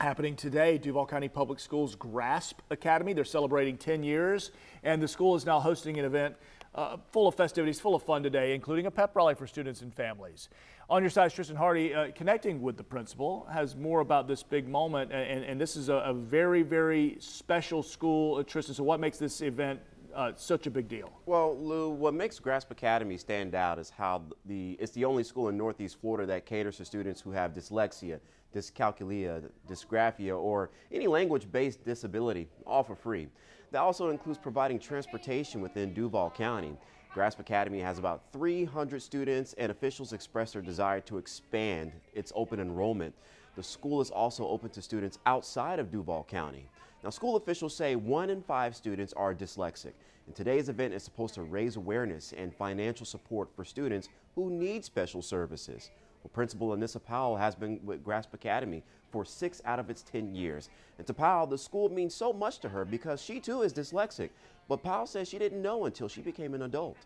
happening today. Duval County Public Schools GRASP Academy. They're celebrating 10 years, and the school is now hosting an event uh, full of festivities, full of fun today, including a pep rally for students and families. On your side, Tristan Hardy, uh, connecting with the principal, has more about this big moment, and, and this is a, a, very, very special school. Uh, Tristan, so what makes this event uh, such a big deal? Well, Lou, what makes Grasp Academy stand out is how the it's the only school in Northeast Florida that caters to students who have dyslexia, dyscalculia, dysgraphia, or any language-based disability, all for free. That also includes providing transportation within Duval County. Grasp Academy has about 300 students and officials express their desire to expand its open enrollment. The school is also open to students outside of Duval County. Now, school officials say one in five students are dyslexic, and today's event is supposed to raise awareness and financial support for students who need special services. Well, Principal Anissa Powell has been with Grasp Academy for six out of its 10 years. And to Powell, the school means so much to her because she too is dyslexic. But Powell says she didn't know until she became an adult.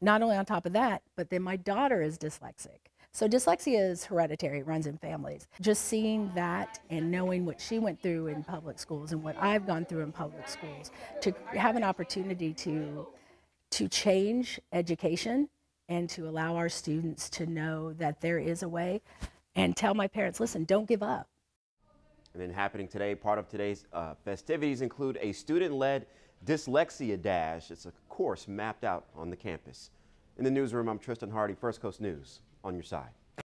Not only on top of that, but then my daughter is dyslexic. So dyslexia is hereditary, it runs in families. Just seeing that and knowing what she went through in public schools and what I've gone through in public schools, to have an opportunity to, to change education and to allow our students to know that there is a way and tell my parents, listen, don't give up. And then happening today, part of today's uh, festivities include a student-led dyslexia dash. It's a course mapped out on the campus. In the newsroom, I'm Tristan Hardy, First Coast News, on your side.